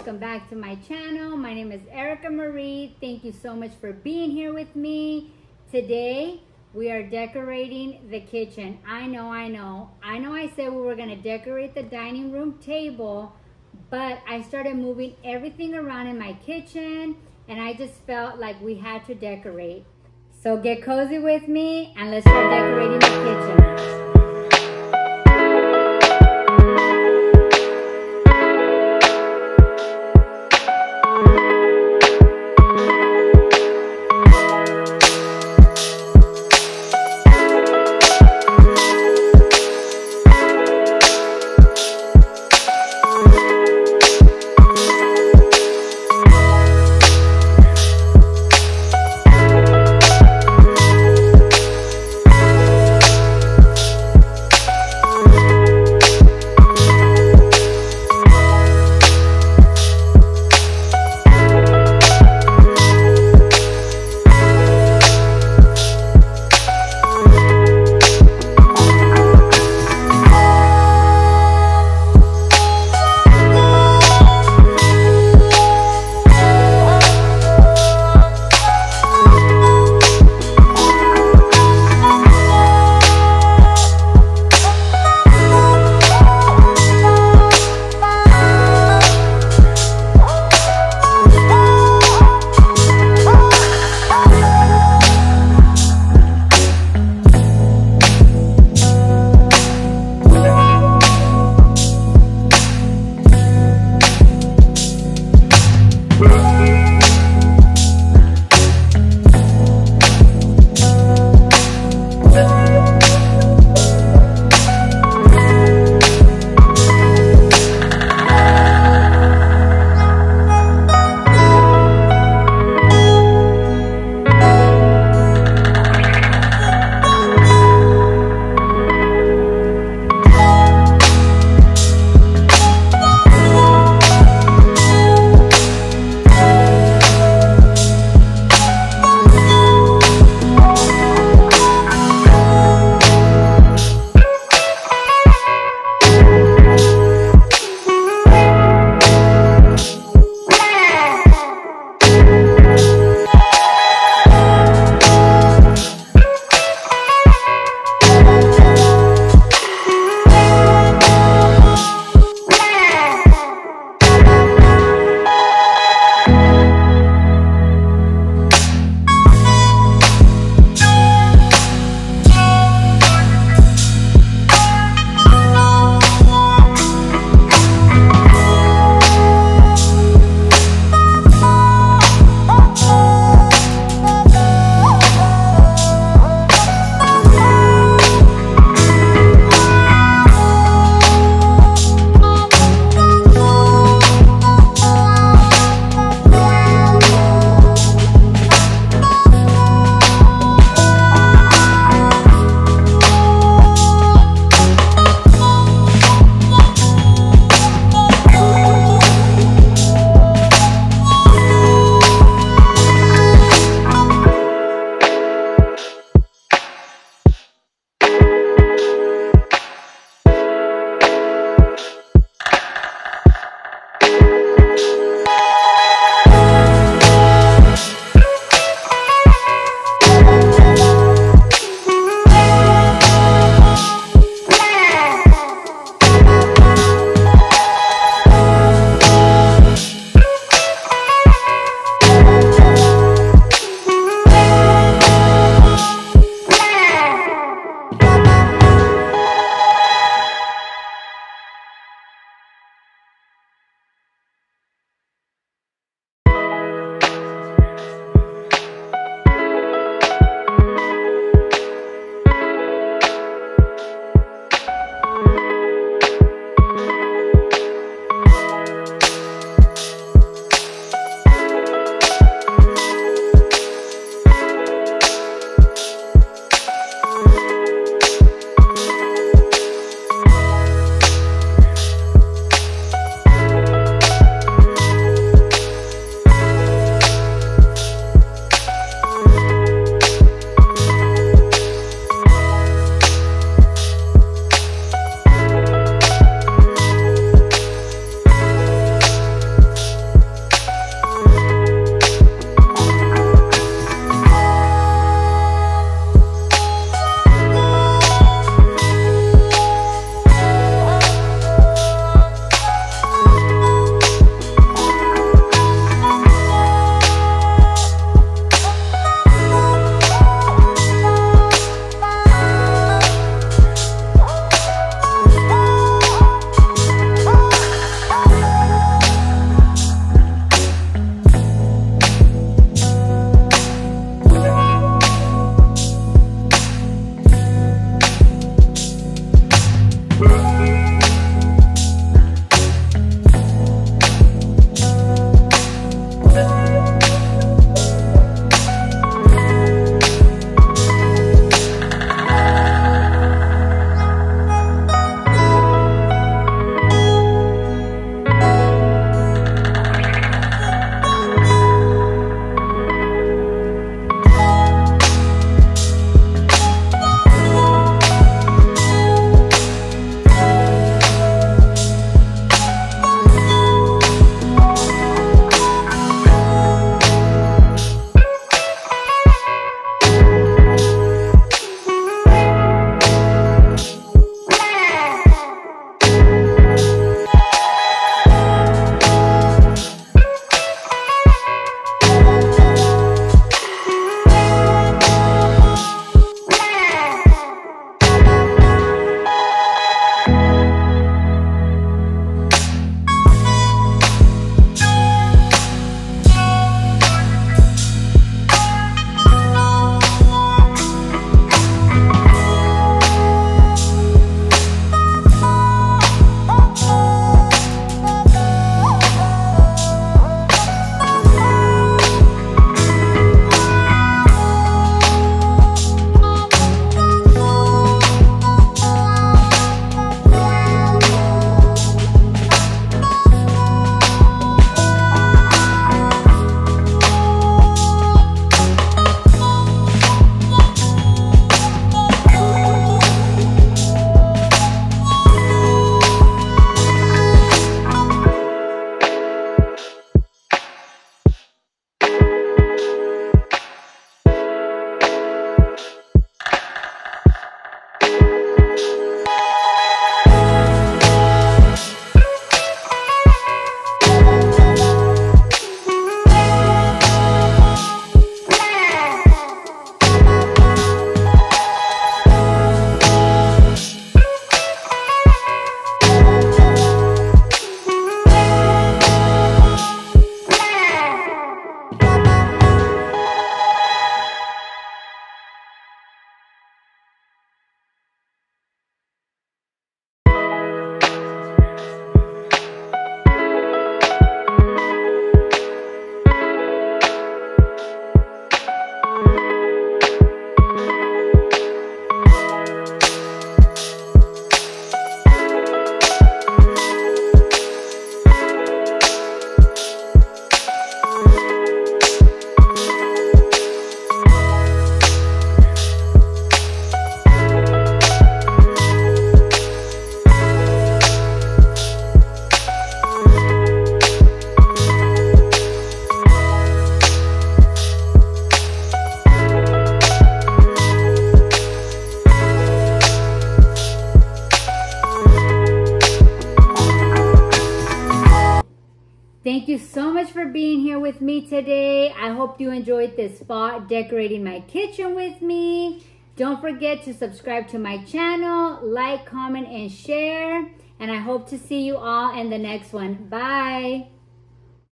welcome back to my channel. My name is Erica Marie. Thank you so much for being here with me. Today, we are decorating the kitchen. I know, I know. I know I said we were gonna decorate the dining room table, but I started moving everything around in my kitchen and I just felt like we had to decorate. So get cozy with me and let's start decorating the kitchen. You so much for being here with me today. I hope you enjoyed this spot decorating my kitchen with me. Don't forget to subscribe to my channel, like, comment, and share. And I hope to see you all in the next one. Bye.